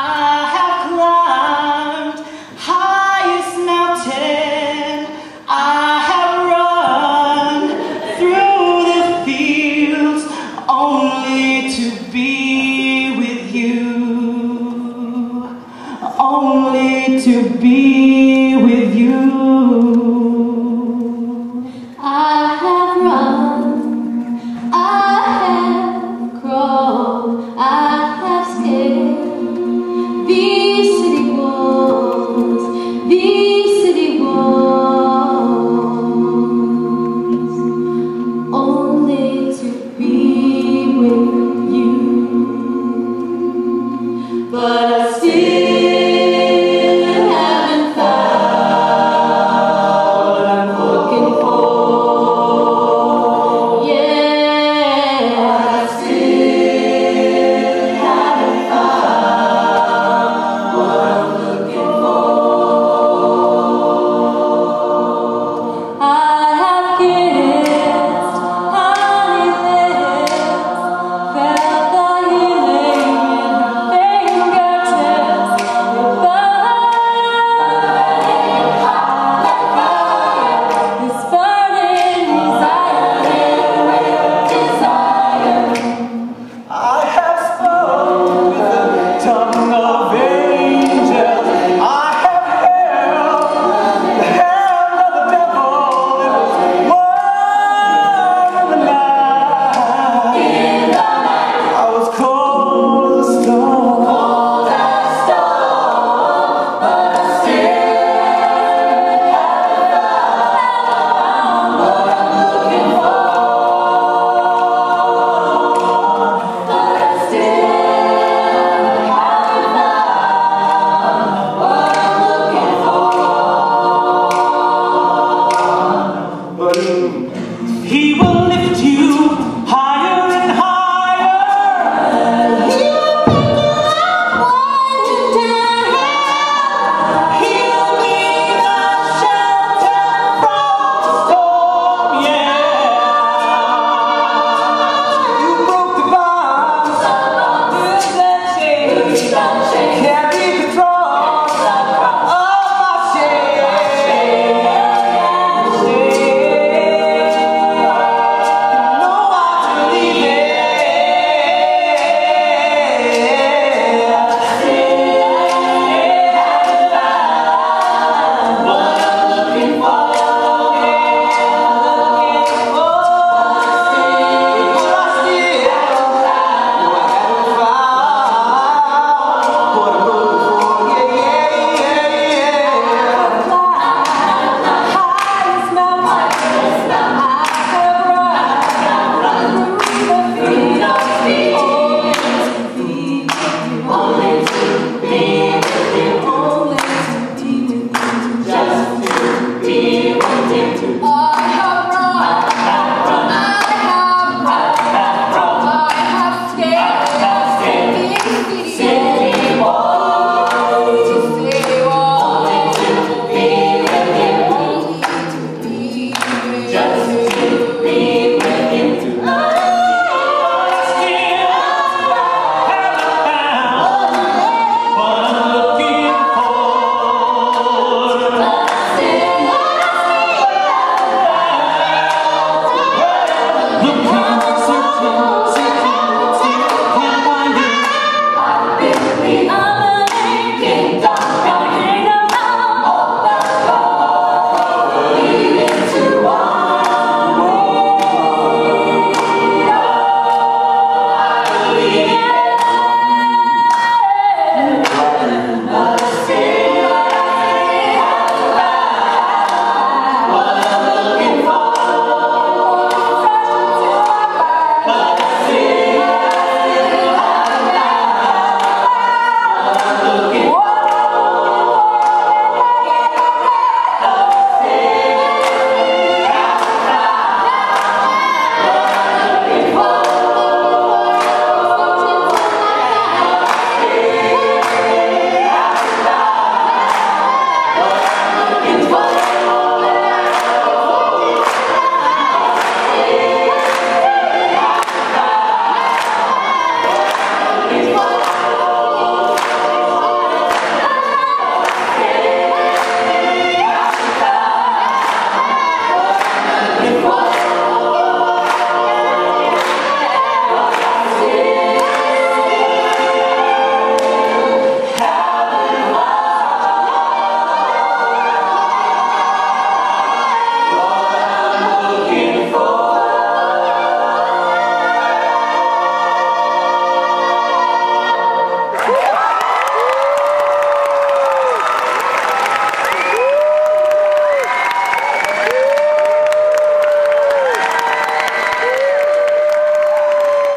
I have scaled He was.